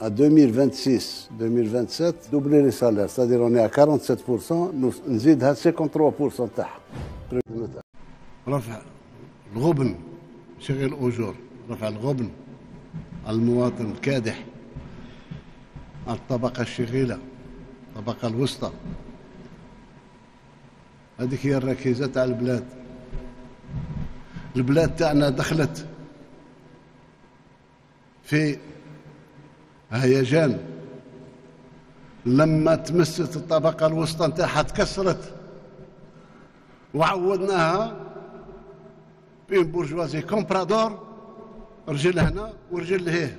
à 2026, 2027, doubler les salaires. C'est-à-dire on est à 47%, nous نزيدها 53% تاعها. رفع الغبن شغل أجور رفع الغبن المواطن الكادح الطبقة الشغيلة الطبقة الوسطى هذيك هي الركيزة تاع البلاد البلاد تاعنا دخلت في هيجان لما تمست الطبقة الوسطى نتاعها تكسرت. وعودناها بين بورجوازي كومبرادور رجل هنا ورجل لهيه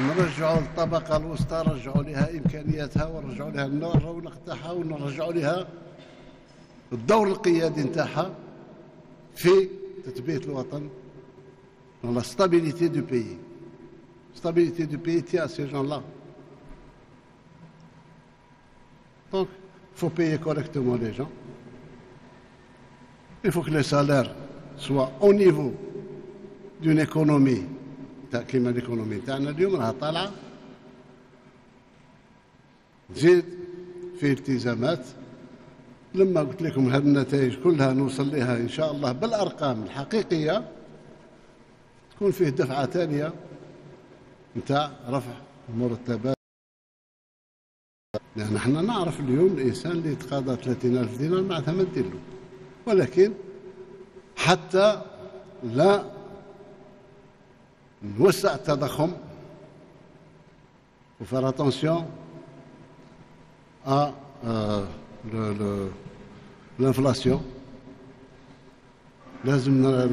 نرجعوا الطبقة الوسطى رجعوا لها إمكانياتها ونرجعوا لها الرونق تاعها ونرجعوا لها الدور القيادي نتاعها في تثبيت الوطن. Dans la stabilité du pays. Stabilité du pays tient à ces gens-là. Donc, il faut payer correctement les gens. Il faut que les salaires soient au niveau d'une économie كما الايكونومي تاعنا اليوم راها طالعه تزيد في التزامات لما قلت لكم هذه النتائج كلها نوصل لها ان شاء الله بالارقام الحقيقيه تكون فيه دفعة ثانية. نتاع رفع المرتبات لأن إحنا نعرف اليوم الإنسان اللي يتقاضى 30000 دينار معناتها ما ندير له ولكن حتى لا نوسع التضخم. و faire attention à l'inflation لازم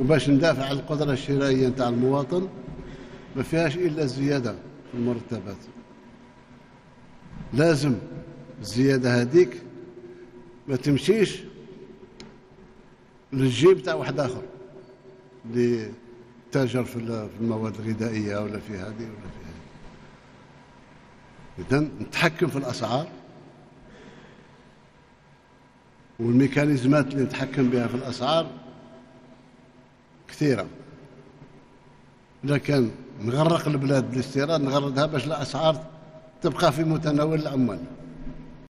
وباش ندافع على القدرة الشرائية نتاع المواطن ما فيهاش إلا الزيادة في المرتبات. لازم الزيادة هذيك ما تمشيش للجيب تاع واحد آخر اللي تاجر في المواد الغذائية ولا في هذه ولا في هذه. إذا نتحكم في الأسعار والميكانيزمات اللي نتحكم بها في الأسعار كثيرة. كان نغرق البلاد بالاستيراد نغردها باش الأسعار تبقى في متناول العمال